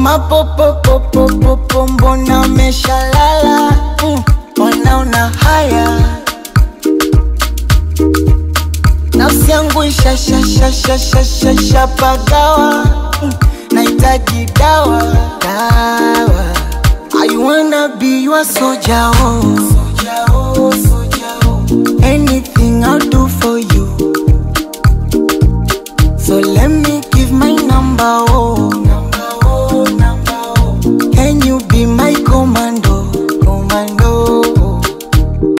mapopopopopopo mbona meshalala? Mm, wanaona haya. Nafsi yangu ishashashashashashapagawa mm, nahitaji dawa dawa. I wanna be your soldier, oh. and you be my